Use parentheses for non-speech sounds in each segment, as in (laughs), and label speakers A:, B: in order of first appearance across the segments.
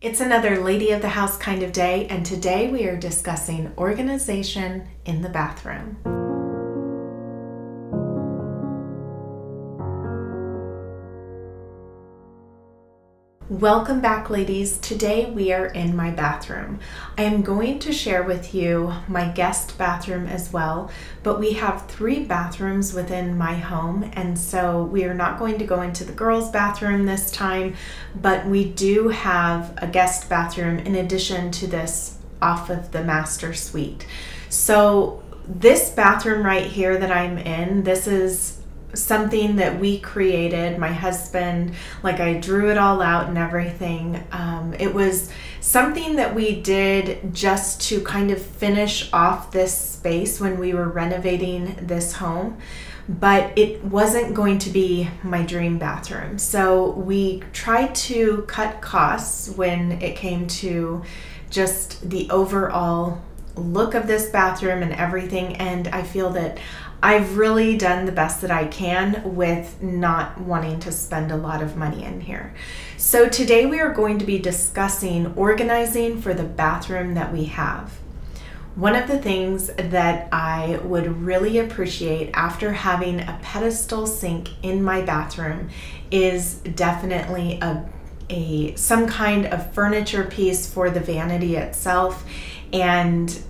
A: It's another lady of the house kind of day, and today we are discussing organization in the bathroom. Welcome back, ladies. Today we are in my bathroom. I am going to share with you my guest bathroom as well, but we have three bathrooms within my home, and so we are not going to go into the girls' bathroom this time, but we do have a guest bathroom in addition to this off of the master suite. So, this bathroom right here that I'm in, this is something that we created my husband like i drew it all out and everything. Um, it was something that we did just to kind of finish off this space when we were renovating this home but it wasn't going to be my dream bathroom. So we tried to cut costs when it came to just the overall look of this bathroom and everything and i feel that I've really done the best that I can with not wanting to spend a lot of money in here. So today we are going to be discussing organizing for the bathroom that we have. One of the things that I would really appreciate after having a pedestal sink in my bathroom is definitely a, a some kind of furniture piece for the vanity itself and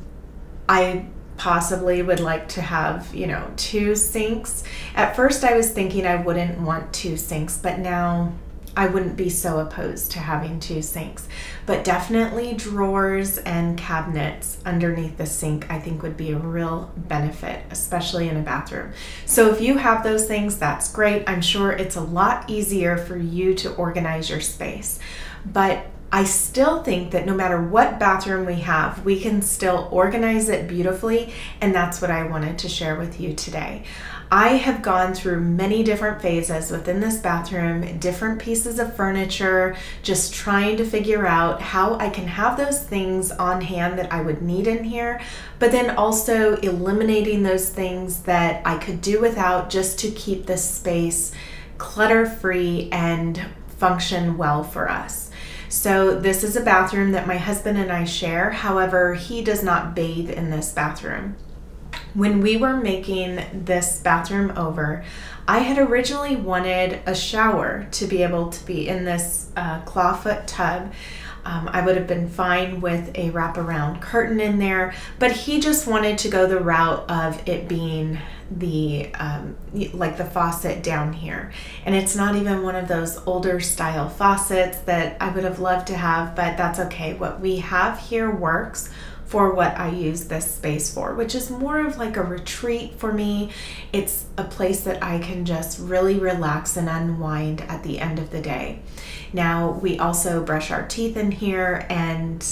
A: I possibly would like to have, you know, two sinks. At first, I was thinking I wouldn't want two sinks, but now I wouldn't be so opposed to having two sinks. But definitely drawers and cabinets underneath the sink, I think would be a real benefit, especially in a bathroom. So if you have those things, that's great. I'm sure it's a lot easier for you to organize your space. But I still think that no matter what bathroom we have, we can still organize it beautifully, and that's what I wanted to share with you today. I have gone through many different phases within this bathroom, different pieces of furniture, just trying to figure out how I can have those things on hand that I would need in here, but then also eliminating those things that I could do without just to keep this space clutter free and function well for us. So, this is a bathroom that my husband and I share. However, he does not bathe in this bathroom. When we were making this bathroom over, I had originally wanted a shower to be able to be in this uh, clawfoot tub. Um, I would have been fine with a wraparound curtain in there, but he just wanted to go the route of it being the um, like the faucet down here. And it's not even one of those older style faucets that I would have loved to have but that's okay. What we have here works for what I use this space for, which is more of like a retreat for me. It's a place that I can just really relax and unwind at the end of the day. Now, we also brush our teeth in here and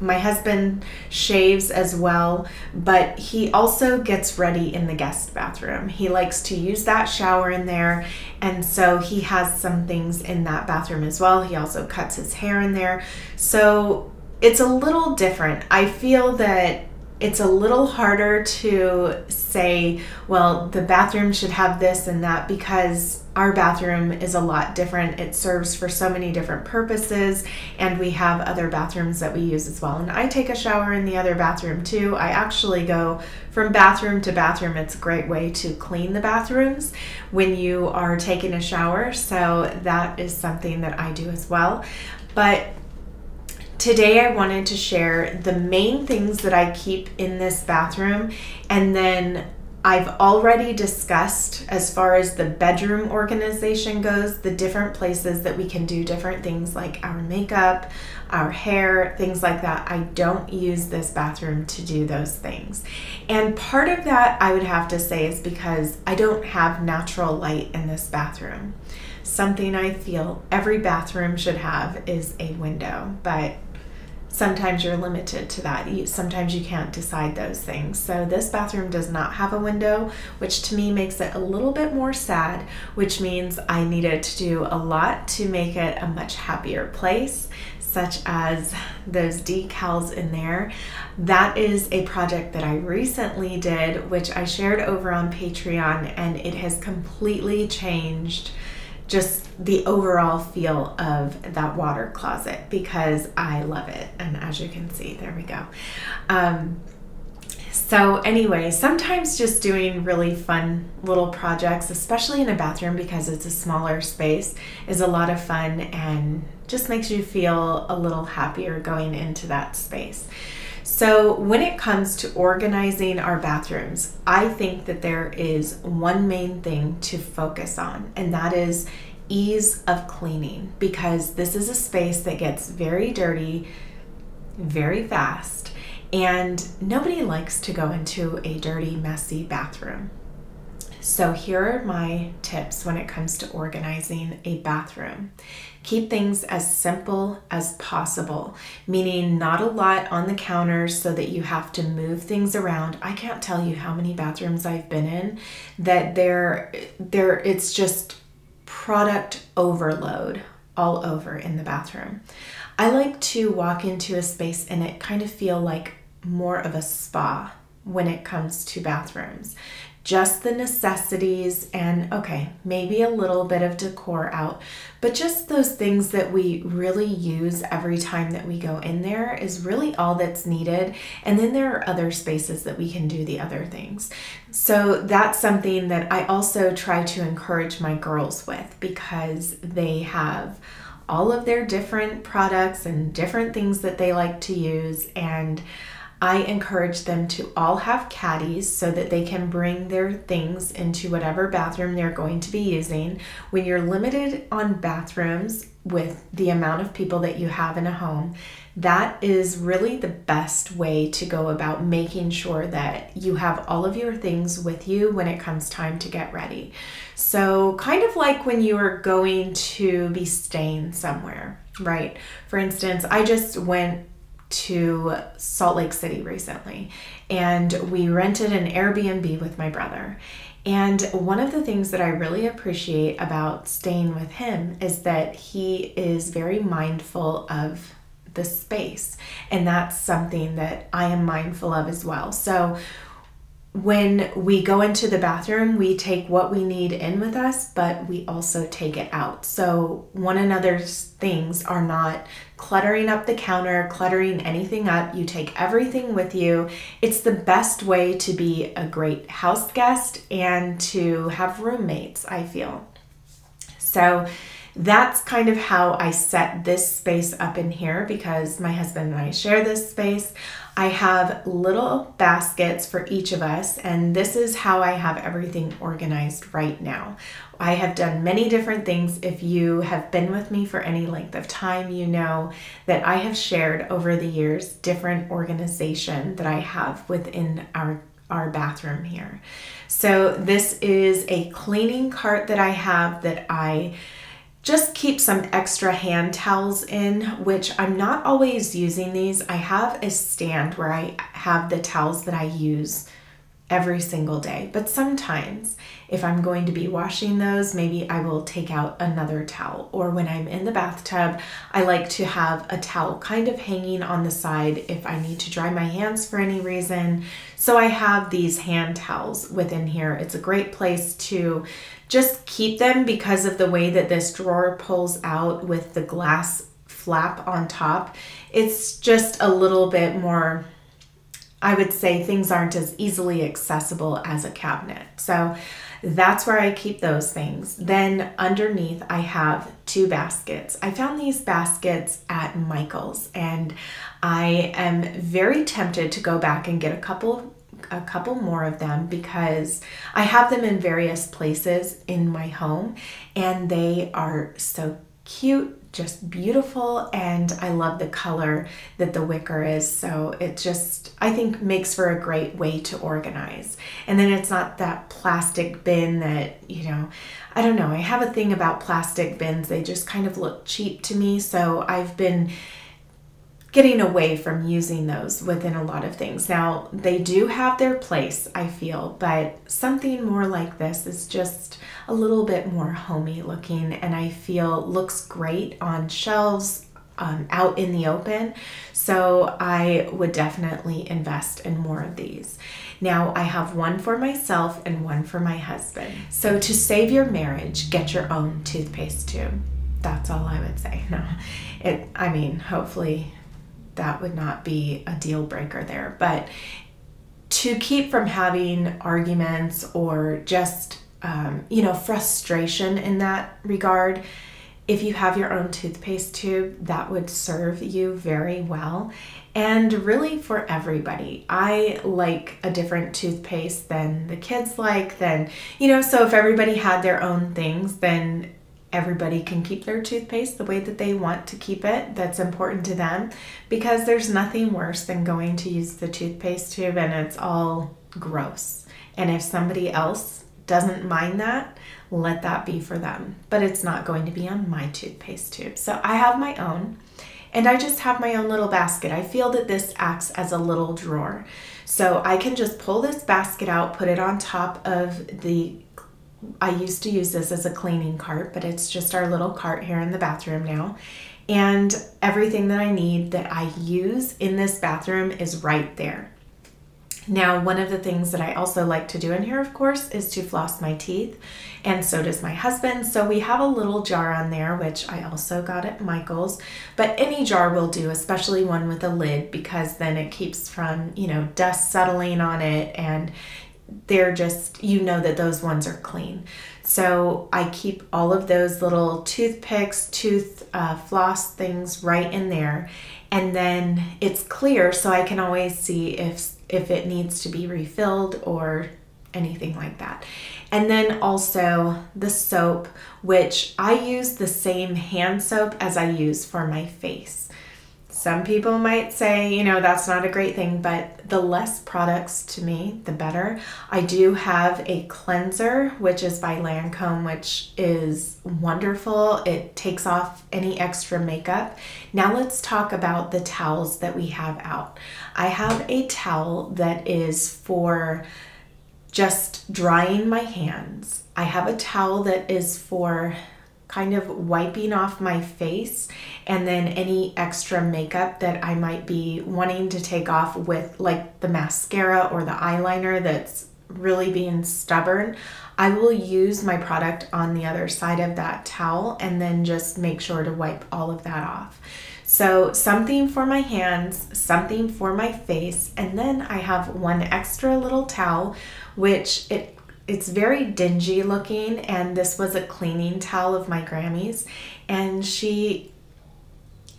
A: my husband shaves as well, but he also gets ready in the guest bathroom. He likes to use that shower in there, and so he has some things in that bathroom as well. He also cuts his hair in there. So it's a little different. I feel that it's a little harder to say, well, the bathroom should have this and that because our bathroom is a lot different. It serves for so many different purposes, and we have other bathrooms that we use as well. And I take a shower in the other bathroom too. I actually go from bathroom to bathroom. It's a great way to clean the bathrooms when you are taking a shower. So that is something that I do as well. But Today, I wanted to share the main things that I keep in this bathroom, and then I've already discussed, as far as the bedroom organization goes, the different places that we can do different things like our makeup, our hair, things like that. I don't use this bathroom to do those things. And part of that, I would have to say, is because I don't have natural light in this bathroom. Something I feel every bathroom should have is a window, but sometimes you're limited to that. You, sometimes you can't decide those things. So this bathroom does not have a window, which to me makes it a little bit more sad, which means I needed to do a lot to make it a much happier place such as those decals in there. That is a project that I recently did, which I shared over on Patreon, and it has completely changed just the overall feel of that water closet because I love it. And as you can see, there we go. Um, so, anyway, sometimes just doing really fun little projects, especially in a bathroom because it's a smaller space, is a lot of fun and just makes you feel a little happier going into that space. So, when it comes to organizing our bathrooms, I think that there is one main thing to focus on, and that is ease of cleaning because this is a space that gets very dirty very fast, and nobody likes to go into a dirty, messy bathroom. So, here are my tips when it comes to organizing a bathroom. Keep things as simple as possible, meaning not a lot on the counters so that you have to move things around. I can't tell you how many bathrooms I've been in that there there it's just product overload all over in the bathroom. I like to walk into a space and it kind of feel like more of a spa when it comes to bathrooms just the necessities and okay, maybe a little bit of decor out, but just those things that we really use every time that we go in there is really all that's needed. And then there are other spaces that we can do the other things. So that's something that I also try to encourage my girls with because they have all of their different products and different things that they like to use and I encourage them to all have caddies so that they can bring their things into whatever bathroom they're going to be using. When you're limited on bathrooms with the amount of people that you have in a home, that is really the best way to go about making sure that you have all of your things with you when it comes time to get ready. So, kind of like when you are going to be staying somewhere, right? For instance, I just went to Salt Lake City recently, and we rented an Airbnb with my brother. And one of the things that I really appreciate about staying with him is that he is very mindful of the space. And that's something that I am mindful of as well. So when we go into the bathroom, we take what we need in with us, but we also take it out. So one another's things are not cluttering up the counter, cluttering anything up. You take everything with you. It's the best way to be a great house guest and to have roommates, I feel. So that's kind of how I set this space up in here because my husband and I share this space. I have little baskets for each of us, and this is how I have everything organized right now. I have done many different things. If you have been with me for any length of time, you know that I have shared over the years different organization that I have within our our bathroom here. So this is a cleaning cart that I have that I just keep some extra hand towels in, which I'm not always using these. I have a stand where I have the towels that I use every single day, but sometimes if I'm going to be washing those, maybe I will take out another towel. Or when I'm in the bathtub, I like to have a towel kind of hanging on the side if I need to dry my hands for any reason. So I have these hand towels within here. It's a great place to just keep them because of the way that this drawer pulls out with the glass flap on top. It's just a little bit more, I would say things aren't as easily accessible as a cabinet. So that's where I keep those things. Then underneath, I have two baskets. I found these baskets at Michael's, and I am very tempted to go back and get a couple a couple more of them because I have them in various places in my home and they are so cute, just beautiful, and I love the color that the wicker is. So it just, I think, makes for a great way to organize. And then it's not that plastic bin that, you know, I don't know. I have a thing about plastic bins, they just kind of look cheap to me. So I've been getting away from using those within a lot of things. Now, they do have their place, I feel, but something more like this is just a little bit more homey looking and I feel looks great on shelves um, out in the open. So I would definitely invest in more of these. Now I have one for myself and one for my husband. So to save your marriage, get your own toothpaste tube. That's all I would say. (laughs) No, it. I mean, hopefully, that would not be a deal breaker there. But to keep from having arguments or just um, you know frustration in that regard if you have your own toothpaste tube, that would serve you very well. And really for everybody. I like a different toothpaste than the kids like, then, you know, so if everybody had their own things, then everybody can keep their toothpaste the way that they want to keep it that's important to them because there's nothing worse than going to use the toothpaste tube and it's all gross. And if somebody else doesn't mind that, let that be for them. But it's not going to be on my toothpaste tube. So I have my own and I just have my own little basket. I feel that this acts as a little drawer. So I can just pull this basket out, put it on top of the I used to use this as a cleaning cart, but it's just our little cart here in the bathroom now. And everything that I need that I use in this bathroom is right there. Now, one of the things that I also like to do in here, of course, is to floss my teeth, and so does my husband. So we have a little jar on there, which I also got at Michael's, but any jar will do, especially one with a lid, because then it keeps from, you know, dust settling on it, and they're just, you know, that those ones are clean. So I keep all of those little toothpicks, tooth uh, floss things right in there, and then it's clear, so I can always see if if it needs to be refilled or anything like that. And then also the soap, which I use the same hand soap as I use for my face. Some people might say, you know, that's not a great thing, but the less products to me, the better. I do have a cleanser, which is by Lancome, which is wonderful. It takes off any extra makeup. Now let's talk about the towels that we have out. I have a towel that is for just drying my hands. I have a towel that is for kind of wiping off my face and then any extra makeup that I might be wanting to take off with like the mascara or the eyeliner that's really being stubborn, I will use my product on the other side of that towel and then just make sure to wipe all of that off. So something for my hands, something for my face, and then I have one extra little towel which it it's very dingy looking and this was a cleaning towel of my Grammy's and she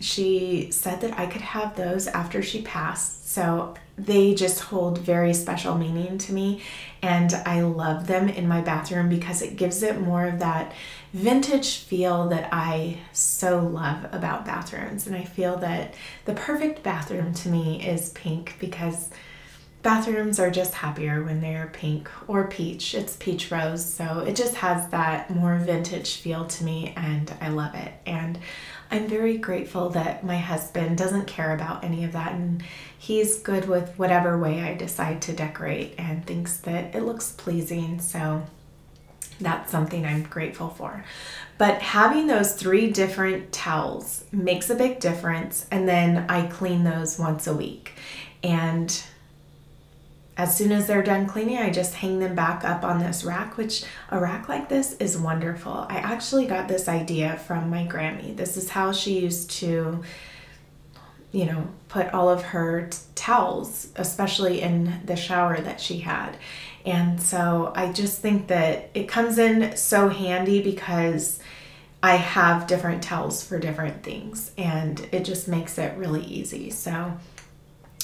A: she said that I could have those after she passed. So they just hold very special meaning to me and I love them in my bathroom because it gives it more of that vintage feel that I so love about bathrooms. And I feel that the perfect bathroom to me is pink because bathrooms are just happier when they're pink or peach. It's peach rose, so it just has that more vintage feel to me, and I love it. And I'm very grateful that my husband doesn't care about any of that, and he's good with whatever way I decide to decorate and thinks that it looks pleasing. So that's something I'm grateful for. But having those three different towels makes a big difference, and then I clean those once a week. And as soon as they're done cleaning, I just hang them back up on this rack, which a rack like this is wonderful. I actually got this idea from my Grammy. This is how she used to, you know, put all of her towels, especially in the shower that she had. And so I just think that it comes in so handy because I have different towels for different things and it just makes it really easy. So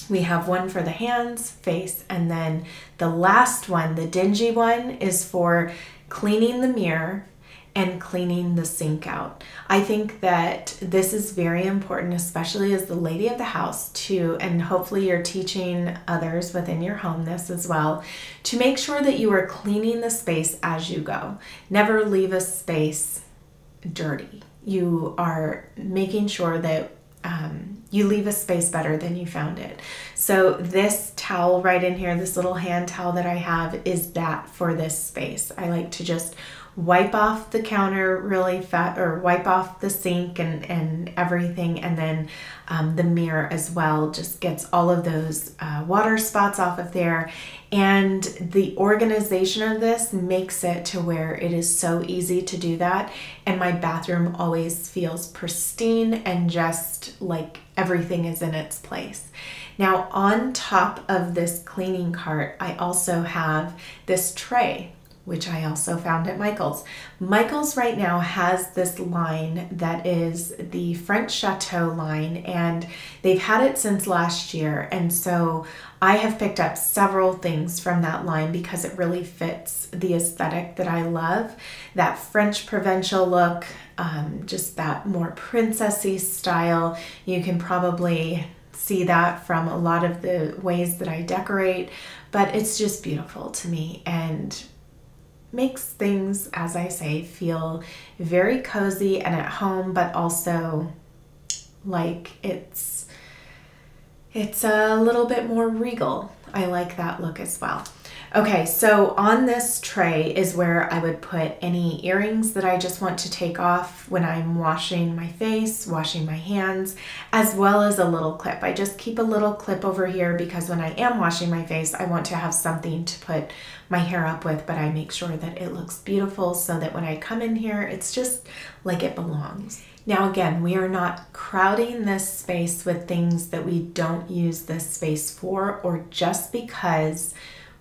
A: we have one for the hands, face, and then the last one, the dingy one, is for cleaning the mirror and cleaning the sink out. I think that this is very important, especially as the lady of the house, to, and hopefully you're teaching others within your home this as well, to make sure that you are cleaning the space as you go. Never leave a space dirty. You are making sure that um, you leave a space better than you found it. So this towel right in here, this little hand towel that I have is that for this space. I like to just wipe off the counter really fat or wipe off the sink and, and everything and then um, the mirror as well just gets all of those uh, water spots off of there and the organization of this makes it to where it is so easy to do that and my bathroom always feels pristine and just like everything is in its place. Now on top of this cleaning cart I also have this tray which I also found at Michael's. Michael's right now has this line that is the French Chateau line, and they've had it since last year. And so I have picked up several things from that line because it really fits the aesthetic that I love that French provincial look, um, just that more princessy style. You can probably see that from a lot of the ways that I decorate, but it's just beautiful to me. And makes things, as I say, feel very cozy and at home, but also like it's it's a little bit more regal. I like that look as well. Okay, so on this tray is where I would put any earrings that I just want to take off when I'm washing my face, washing my hands, as well as a little clip. I just keep a little clip over here because when I am washing my face, I want to have something to put my hair up with, but I make sure that it looks beautiful so that when I come in here, it's just like it belongs. Now, again, we are not crowding this space with things that we don't use this space for or just because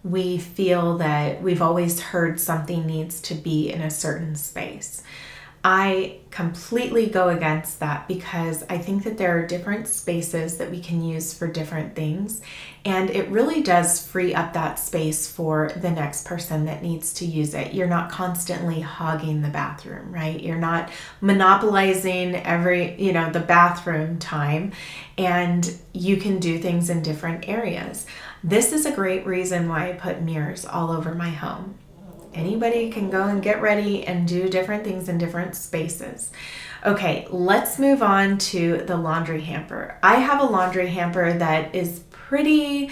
A: we feel that we've always heard something needs to be in a certain space. I completely go against that because I think that there are different spaces that we can use for different things. And it really does free up that space for the next person that needs to use it. You're not constantly hogging the bathroom, right? You're not monopolizing every, you know, the bathroom time. And you can do things in different areas. This is a great reason why I put mirrors all over my home anybody can go and get ready and do different things in different spaces. Okay, let's move on to the laundry hamper. I have a laundry hamper that is pretty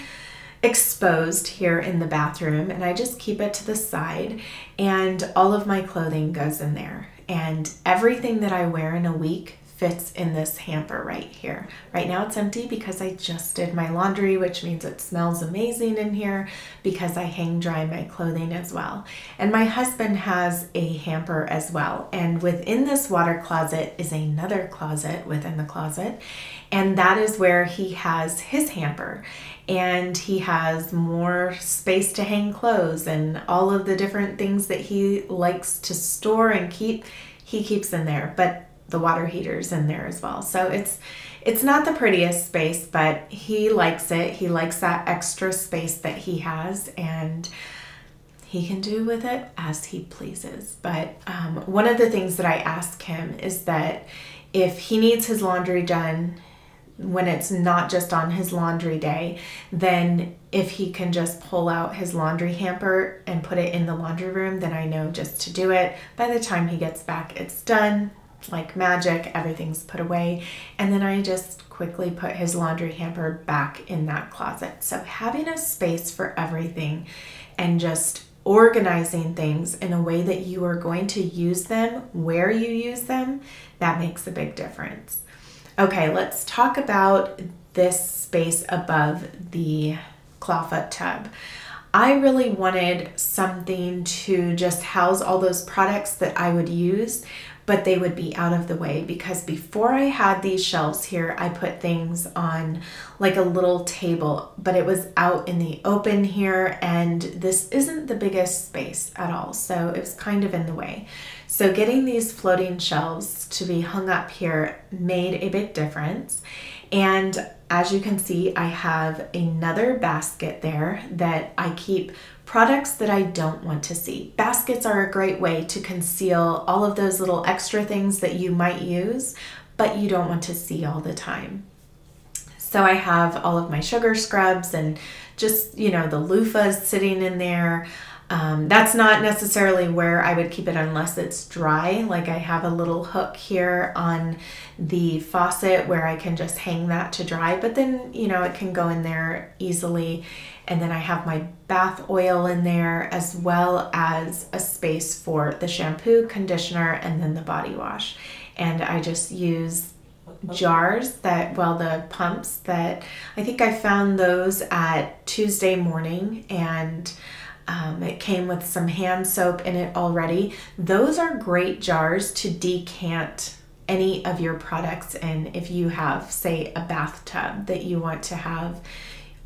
A: exposed here in the bathroom and I just keep it to the side and all of my clothing goes in there and everything that I wear in a week fits in this hamper right here. Right now it's empty because I just did my laundry, which means it smells amazing in here because I hang dry my clothing as well. And my husband has a hamper as well. And within this water closet is another closet within the closet. And that is where he has his hamper and he has more space to hang clothes and all of the different things that he likes to store and keep he keeps in there but the water heaters in there as well. So it's it's not the prettiest space, but he likes it. He likes that extra space that he has and he can do with it as he pleases. But um, one of the things that I ask him is that if he needs his laundry done when it's not just on his laundry day, then if he can just pull out his laundry hamper and put it in the laundry room, then I know just to do it. By the time he gets back, it's done like magic, everything's put away. And then I just quickly put his laundry hamper back in that closet. So having a space for everything and just organizing things in a way that you are going to use them where you use them, that makes a big difference. Okay, let's talk about this space above the clawfoot tub. I really wanted something to just house all those products that I would use but they would be out of the way because before I had these shelves here, I put things on like a little table, but it was out in the open here, and this isn't the biggest space at all, so it was kind of in the way. So, getting these floating shelves to be hung up here made a big difference. And as you can see, I have another basket there that I keep products that I don't want to see. Baskets are a great way to conceal all of those little extra things that you might use, but you don't want to see all the time. So I have all of my sugar scrubs and just, you know, the loofahs sitting in there. Um, that's not necessarily where I would keep it unless it's dry. Like I have a little hook here on the faucet where I can just hang that to dry, but then, you know, it can go in there easily. And then I have my bath oil in there as well as a space for the shampoo, conditioner, and then the body wash. And I just use jars that, well, the pumps that I think I found those at Tuesday morning and um, it came with some hand soap in it already. Those are great jars to decant any of your products in if you have, say, a bathtub that you want to have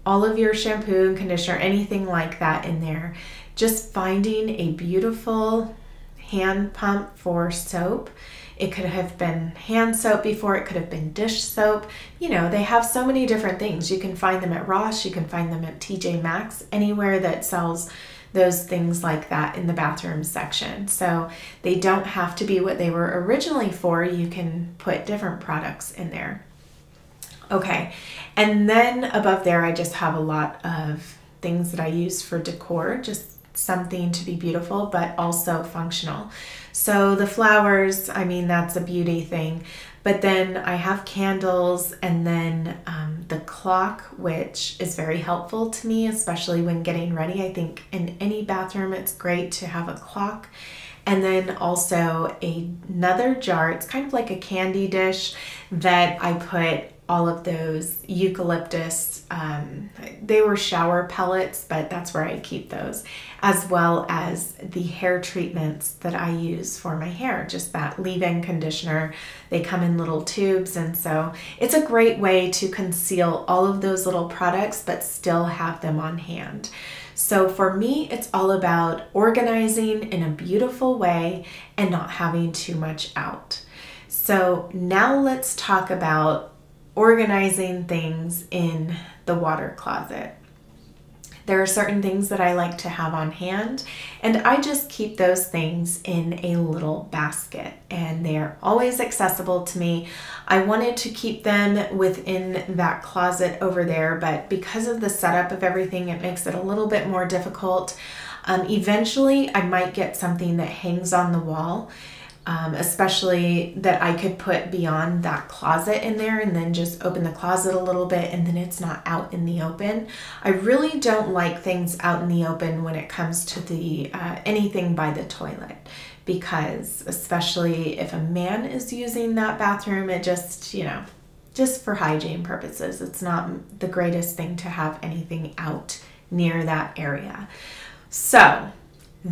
A: all of your shampoo and conditioner, anything like that in there. Just finding a beautiful hand pump for soap. It could have been hand soap before, it could have been dish soap. You know, they have so many different things. You can find them at Ross, you can find them at TJ Maxx, anywhere that sells those things like that in the bathroom section. So they don't have to be what they were originally for. You can put different products in there. Okay, and then above there, I just have a lot of things that I use for decor, just something to be beautiful, but also functional. So the flowers, I mean, that's a beauty thing. But then I have candles and then um, the clock, which is very helpful to me, especially when getting ready. I think in any bathroom, it's great to have a clock. And then also another jar, it's kind of like a candy dish that I put all of those eucalyptus, um, they were shower pellets, but that's where I keep those, as well as the hair treatments that I use for my hair, just that leave in conditioner. They come in little tubes, and so it's a great way to conceal all of those little products but still have them on hand. So for me, it's all about organizing in a beautiful way and not having too much out. So now let's talk about organizing things in the water closet. There are certain things that I like to have on hand, and I just keep those things in a little basket, and they're always accessible to me. I wanted to keep them within that closet over there, but because of the setup of everything, it makes it a little bit more difficult. Um, eventually, I might get something that hangs on the wall um, especially that I could put beyond that closet in there and then just open the closet a little bit and then it's not out in the open. I really don't like things out in the open when it comes to the uh, anything by the toilet because especially if a man is using that bathroom, it just, you know, just for hygiene purposes, it's not the greatest thing to have anything out near that area. So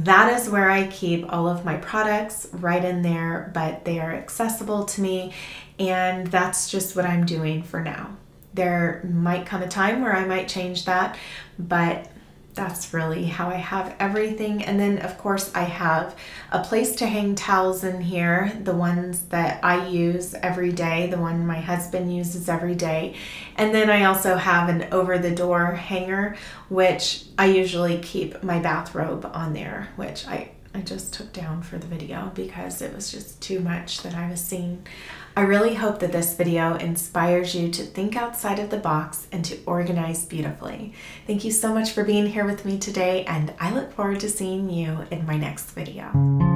A: that is where I keep all of my products right in there, but they are accessible to me, and that's just what I'm doing for now. There might come a time where I might change that, but that's really how I have everything. And then, of course, I have a place to hang towels in here, the ones that I use every day, the one my husband uses every day. And then I also have an over the door hanger, which I usually keep my bathrobe on there, which I I just took down for the video because it was just too much that I was seeing. I really hope that this video inspires you to think outside of the box and to organize beautifully. Thank you so much for being here with me today and I look forward to seeing you in my next video.